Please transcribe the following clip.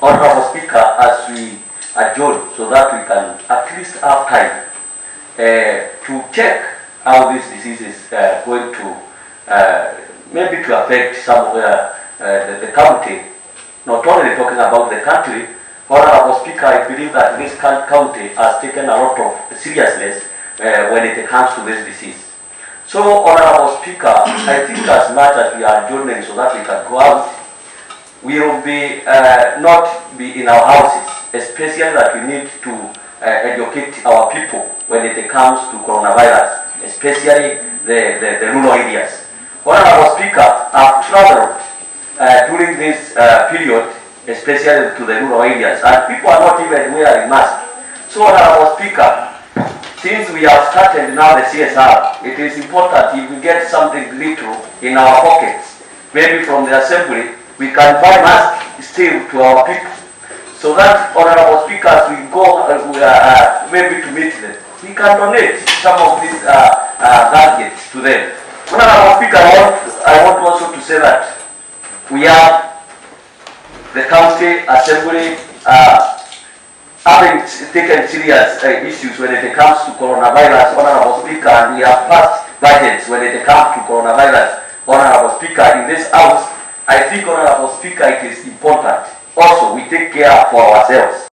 Honorable Speaker, as we adjourn so that we can at least have time uh, to check how this disease is uh, going to uh, maybe to affect some the, the, county, not only talking about the country. Honorable Speaker, I believe that this coun- county has taken a lot of seriousness when it comes to this disease. So, Honorable Speaker, I think as much as we are adjourning so that we can go out, we will be uh, not be in our houses, especially that we need to uh, educate our people when it comes to coronavirus, especially the, the, the rural areas. Honorable Speaker, I've traveled uh, during this uh, period, especially to the rural areas, and people are not even wearing masks. So, Honorable Speaker, since we have started now the CSR, it is important if we get something little in our pockets, maybe from the assembly, we can buy masks still to our people. So that, Honorable Speaker, as we go uh, uh, uh, maybe to meet them, we can donate some of these uh, uh, gadgets to them. Honorable Speaker, I want, I want also to say that we have the county assembly uh, having taken serious uh, issues when it comes to coronavirus, Honorable Speaker, and we have passed budgets when it comes to coronavirus, Honorable Speaker, in this house, I think, Honorable Speaker, it is important. Also, we take care for ourselves.